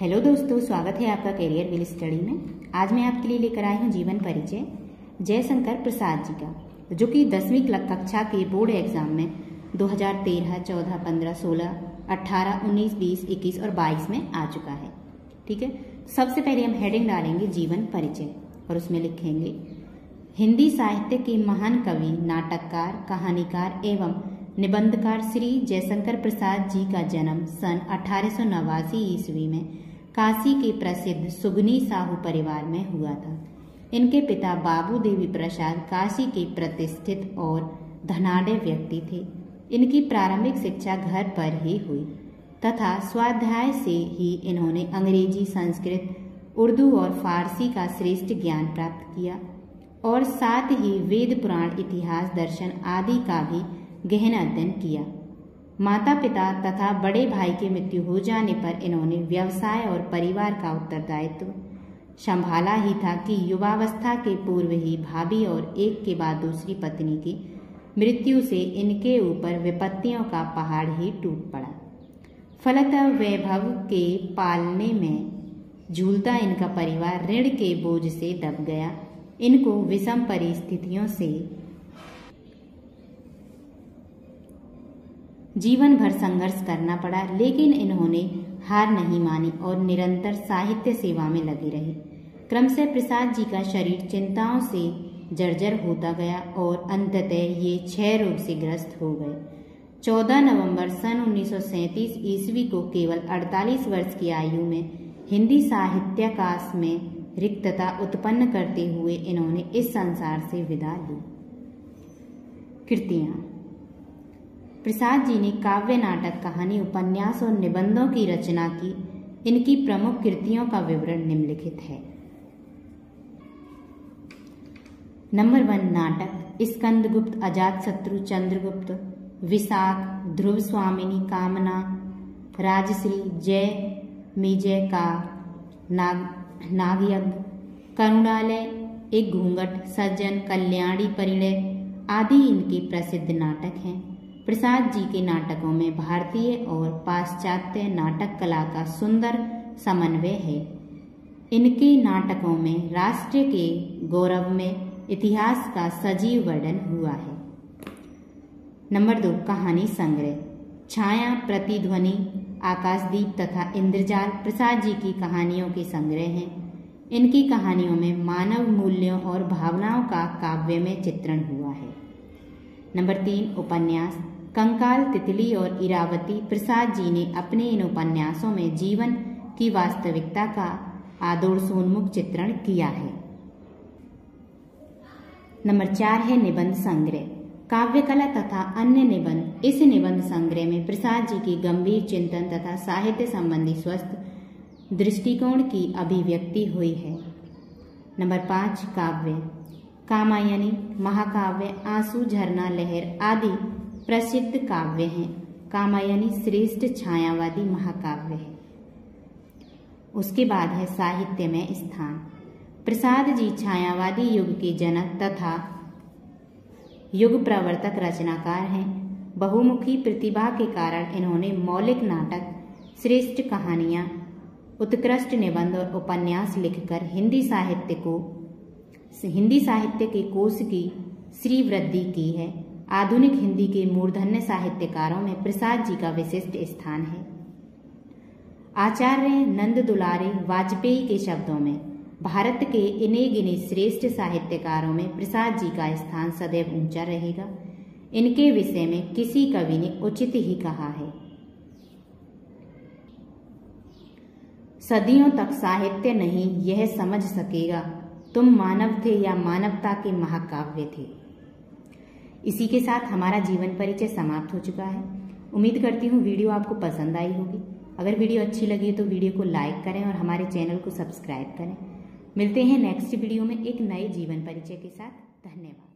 Hello दोस्तों स्वागत है आपका करियर विल स्टडी में। आज मैं आपके लिए लेकर आई हूँ जीवन परिचय जयशंकर प्रसाद जी का जो कि दसवीं कक्षा के बोर्ड एग्ज़ाम में 2013, 14, 15, 16, 18, 19, 20, 21 और 22 में आ चुका है। ठीक है? सबसे पहले हम हेडिंग डालेंगे जीवन परिचय और उसमें लिखेंगे हिंदी साहित्य के महान कवि नाटककार कहानीकार एवं निबंधकार श्री जयशंकर प्रसाद जी का जन्म सन अठारह ईस्वी में काशी के प्रसिद्ध सुगनी साहू परिवार में हुआ था। इनके पिता बाबू देवी प्रसाद काशी के प्रतिष्ठित और धनाढ़ व्यक्ति थे। इनकी प्रारंभिक शिक्षा घर पर ही हुई तथा स्वाध्याय से ही इन्होंने अंग्रेज़ी, संस्कृत, उर्दू और फारसी का श्रेष्ठ ज्ञान प्राप्त किया और साथ ही वेद पुराण इतिहास, दर्शन आदि का भी गहन अध्ययन किया। माता पिता तथा बड़े भाई की मृत्यु हो जाने पर इन्होंने व्यवसाय और परिवार का उत्तरदायित्व संभाला ही था कि युवावस्था के पूर्व ही भाभी और एक के बाद दूसरी पत्नी की मृत्यु से इनके ऊपर विपत्तियों का पहाड़ ही टूट पड़ा। फलतः वैभव के पालने में झूलता इनका परिवार ऋण के बोझ से दब गया। इनको विषम परिस्थितियों से जीवन भर संघर्ष करना पड़ा, लेकिन इन्होंने हार नहीं मानी और निरंतर साहित्य सेवा में लगे रहे। क्रमशः प्रसाद जी का शरीर चिंताओं से जर्जर होता गया और अंततः ये क्षय रोग से ग्रस्त हो गए। 14 नवंबर सन उन्नीस ईस्वी को केवल 48 वर्ष की आयु में हिंदी साहित्याकाश में रिक्तता उत्पन्न करते हुए इन्होंने इस संसार से विदा ली। कृतियाँ। प्रसाद जी ने काव्य नाटक कहानी उपन्यास और निबंधों की रचना की। इनकी प्रमुख कृतियों का विवरण निम्नलिखित है। नंबर वन, नाटक। स्कंदगुप्त अजात शत्रु चंद्रगुप्त, विशाख ध्रुव स्वामिनी कामना राजश्री जय, मिजय का, नाग, नागयज्ञ, करुणालय, एक घूंघट, सज्जन, कल्याणी, परिणय आदि इनके प्रसिद्ध नाटक हैं। प्रसाद जी के नाटकों में भारतीय और पाश्चात्य नाटक कला का सुंदर समन्वय है। इनके नाटकों में राष्ट्र के गौरव में इतिहास का सजीव वर्णन हुआ है। नंबर दो, कहानी संग्रह। छाया, प्रतिध्वनि, आकाशदीप तथा इंद्रजाल प्रसाद जी की कहानियों के संग्रह हैं। इनकी कहानियों में मानव मूल्यों और भावनाओं का काव्य में चित्रण हुआ। नंबर तीन, उपन्यास। कंकाल, तितली और इरावती प्रसाद जी ने अपने इन उपन्यासों में जीवन की वास्तविकता का आदोड़सोन्मुख चित्रण किया है। नंबर चार है निबंध संग्रह। काव्य कला तथा अन्य निबंध। इस निबंध संग्रह में प्रसाद जी की गंभीर चिंतन तथा साहित्य संबंधी स्वस्थ दृष्टिकोण की अभिव्यक्ति हुई है। नंबर पाँच, काव्य। कामायनी, महाकाव्य, आँसू, झरना, लहर आदि प्रसिद्ध काव्य हैं। कामायनी श्रेष्ठ छायावादी महाकाव्य है। उसके बाद है साहित्य में स्थान। प्रसाद जी छायावादी युग के जनक तथा युग प्रवर्तक रचनाकार हैं। बहुमुखी प्रतिभा के कारण इन्होंने मौलिक नाटक, श्रेष्ठ कहानियाँ, उत्कृष्ट निबंध और उपन्यास लिखकर हिंदी साहित्य को हिंदी साहित्य के कोष की श्री वृद्धि की है। आधुनिक हिंदी के मूर्धन्य साहित्यकारों में प्रसाद जी का विशिष्ट स्थान है। आचार्य नंद दुलारे वाजपेयी के शब्दों में, भारत के इन्हें गिने श्रेष्ठ साहित्यकारों में प्रसाद जी का स्थान सदैव ऊँचा रहेगा। इनके विषय में किसी कवि ने उचित ही कहा है। सदियों तक साहित्य नहीं, यह समझ सकेगा। तुम मानव थे या मानवता के महाकाव्य थे। इसी के साथ हमारा जीवन परिचय समाप्त हो चुका है। उम्मीद करती हूँ वीडियो आपको पसंद आई होगी। अगर वीडियो अच्छी लगी तो वीडियो को लाइक करें और हमारे चैनल को सब्सक्राइब करें। मिलते हैं नेक्स्ट वीडियो में एक नए जीवन परिचय के साथ। धन्यवाद।